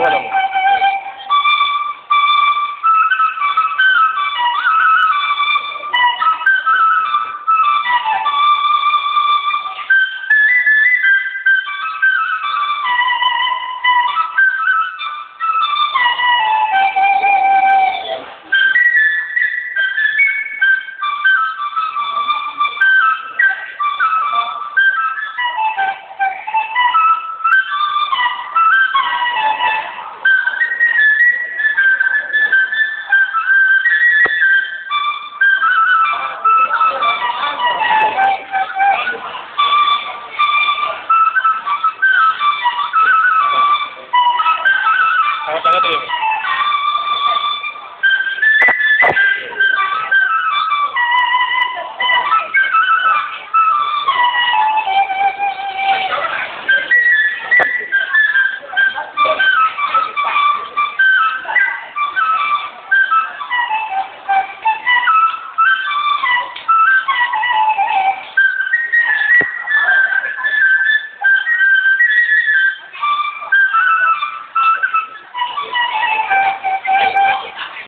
Gracias. negative.